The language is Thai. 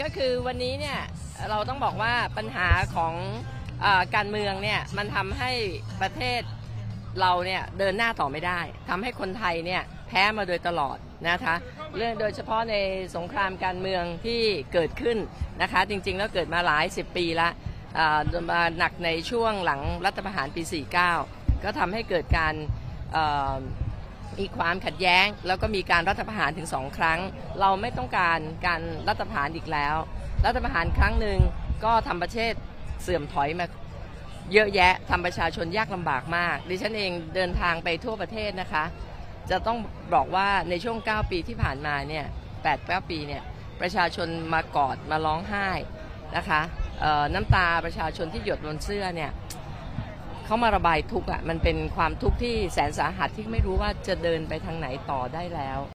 ก็คือวันนี้เนี่ยเราต้องบอกว่าปัญหาของอการเมืองเนี่ยมันทำให้ประเทศเราเนี่ยเดินหน้าต่อไม่ได้ทำให้คนไทยเนี่ยแพ้มาโดยตลอดนะคะเรื่องโดยเฉพาะในสงครามการเมืองที่เกิดขึ้นนะคะจริงๆแล้วเกิดมาหลายสิบปีละมาหนักในช่วงหลังรัฐประหารปี 49 ก็ทำให้เกิดการ มีความขัดแย้ง แล้วก็มีการรัฐประหารถึงสองครั้ง เราไม่ต้องการการรัฐประหารอีกแล้ว รัฐประหารครั้งหนึ่งก็ทำประเทศเสื่อมถอยมาเยอะแยะทำประชาชนยากลำบากมาก ดิฉันเองเดินทางไปทั่วประเทศนะคะ จะต้องบอกว่าในช่วง 9 ปีที่ผ่านมาเนี่ย8 9ปีเนี่ยประชาชนมากอดมาร้องไห้นะคะน้ำตาประชาชนที่หยดบนเสื้อเนี่ย เขามาระบายทุกข์อะมันเป็นความทุกข์ที่แสนสาหัสที่ไม่รู้ว่าจะเดินไปทางไหนต่อได้แล้ว